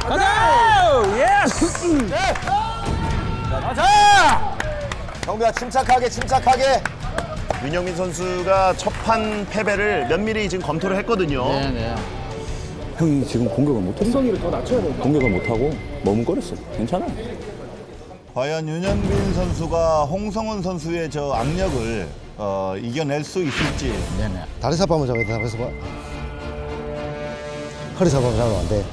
가자! Yes! 가자! 정비야 침착하게 침착하게. 윤형빈 선수가 첫 판 패배를 면밀히 지금 검토를 했거든요. 네 네. 형이 지금 공격을 못했어. 공격을 더 낮춰야 돼. 공격을 못하고 머뭇거렸어. 괜찮아. 과연 윤형빈 선수가 홍성훈 선수의 저 악력을 어, 이겨낼 수 있을지 네네. 다리 샅바 한번 잡아야 돼. 다리 샅바. 허리 샅바 잡으면 안 돼.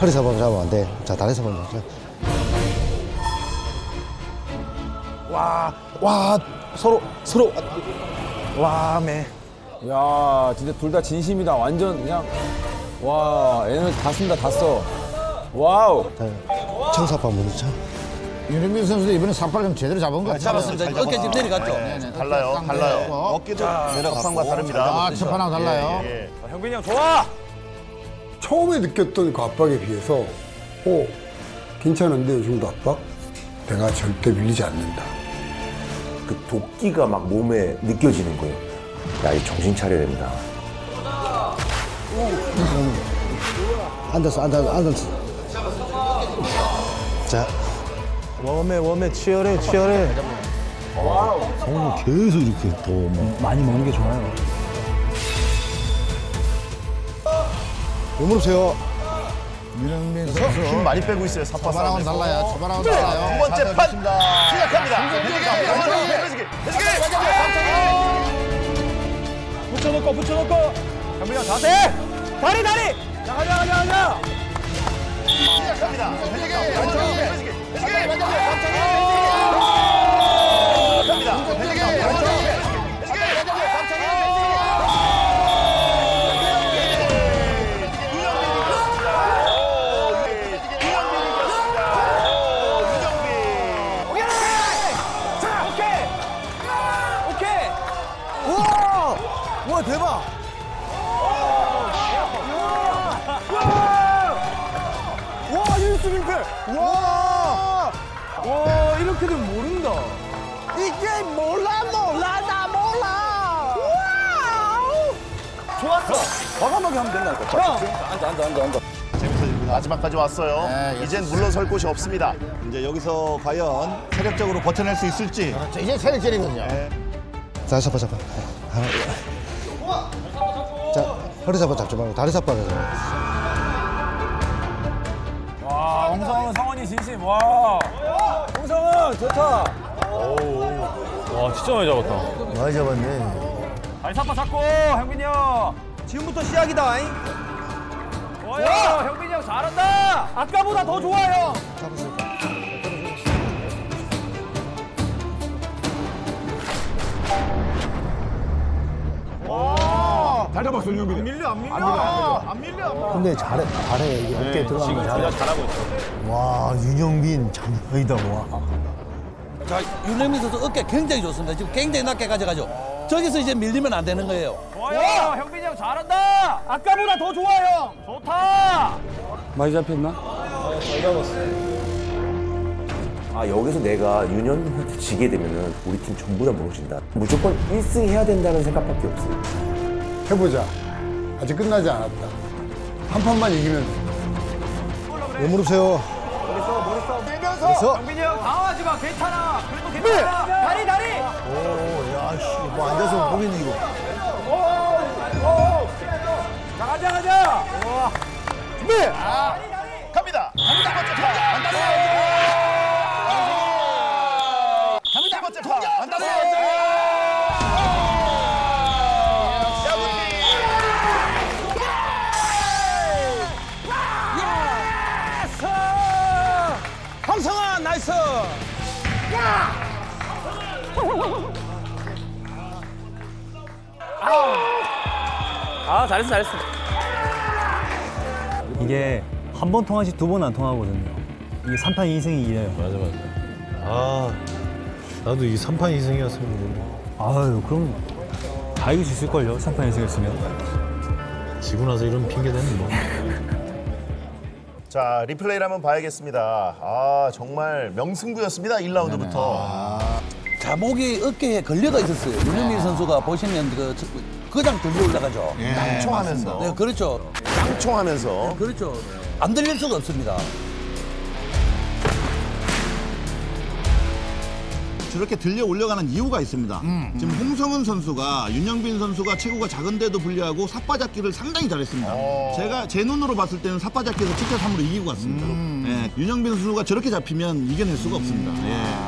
허리 샅바 잡으면 안 돼. 자 다리 샅바 잡자. 와, 와 서로 서로 와 매. 야, 진짜 둘 다 진심이다. 완전 그냥 와, 애는 다 쓴다, 다 써. Wow. 청샅바 먼저 쳐. 윤형빈 선수도 이번에 샅바를 좀 제대로 잡은 거 같아요. 잡았습니다. 어깨 좀 내려갔죠? 네. 달라요, 어깨 딱 달라요. 내려갔고. 어깨도 첫 내려갔고 판과 다릅니다. 아, 첫 판하고 달라요. 예, 예. 형빈이 형 좋아! 처음에 느꼈던 그 압박에 비해서 어 괜찮은데 이 정도 압박? 내가 절대 밀리지 않는다. 그 도끼가 막 몸에 느껴지는 거예요. 야, 이 정신 차려야 된다. 앉았어, 앉았어, 앉았어. 자, 웜에 웜에 치열해 치열해. 계속 이렇게 더 많이 먹는 게 좋아요. 무릎 세요. 윤현민 선수. 힘 많이 빼고 있어요. 사파 싸움에서. 달라요. 두 달라요. 번째 판 시작합니다. 해지기, 해지기, 해지기. 붙여놓고 붙여놓고 형 자세! 다리 다리! 자 가자 가자 가자! 시작합니다. 해지기, 해지기, 해지기, 해지기. 와, 대박. 와 유니스 빙패! 와! 와 이렇게도 모른다. 이게 몰라, 몰라, 나 몰라. 과감하게 하면 된다니까. 형! 앉아, 앉아, 앉아, 앉아. 마지막까지 왔어요. 네, 이젠 물러설 곳이 없습니다. 이제 여기서 과연 체력적으로 버텨낼 수 있을지. 자, 이제 체력질이거든요. 자, 잡아, 잡아. 하나. 자, 허리 잡아 잡지 말고 다리 잡아 잡아. 와 홍성은 성원이 진심 와. 홍성은 좋다. 와 진짜 많이 잡았다. 많이 잡았네. 다리 사파 잡고 형빈이 형. 지금부터 시작이다. 잉? 좋아요. 형빈이 형 잘한다. 아까보다 더 좋아 형. 잡았을까? 근데 잘해, 잘해. 이게 어깨 들어가는 거 잘해. 잘하고 있어. 와, 윤영빈 장난이다, 와. 자, 윤영민 선수 어깨 굉장히 좋습니다. 지금 굉장히 낮게 가져가죠. 저기서 이제 밀리면 안 되는 거예요. 좋아요. 형빈이 형 잘한다. 아까보다 더 좋아 형. 좋다. 많이 잡혔나? 아, 여기서 내가 윤현한테 지게 되면은 우리 팀 전부 다 무너진다. 무조건 1승 해야 된다는 생각밖에 없어요. 해보자. 아직 끝나지 않았다. 한 판만 이기면 돼. 무릎 세워. 뛰면서. 형빈이 형 당황하지 마. 괜찮아. 그래도 괜찮아. 다리 다리. 오, 야, 씨, 뭐 앉아서 보이는 이거. 자 가자 가자. 갑니다. 두 번째 판. 두 아 잘했어 잘했어. 이게 한 번 통하지 두 번 안 통하거든요. 이게 3판 2승이 이래요. 맞아 맞아. 아 나도 이 3판 2승이었으면 아유 그럼 다 이길 수 있을걸요. 3판 2승했으면. 지고 나서 이런 핑계 대는 뭐. 자, 리플레이를 한번 봐야겠습니다. 아, 정말 명승부였습니다. 1라운드부터. 자, 목이 어깨에 걸려가 있었어요. 윤영민 선수가 보시면 그 저- 그냥 들려 올라가죠. 낭총하면서. 네, 그렇죠. 낭총하면서. 그렇죠. 안 들릴 수가 없습니다. 저렇게 들려 올려가는 이유가 있습니다. 지금 홍성은 선수가 윤영빈 선수가 체구가 작은데도 불구하고 삿바잡기를 상당히 잘했습니다. 제가 제 눈으로 봤을 때는 삿바잡기에서 7대 3으로 이기고 갔습니다. 예, 윤영빈 선수가 저렇게 잡히면 이겨낼 수가 없습니다. 예.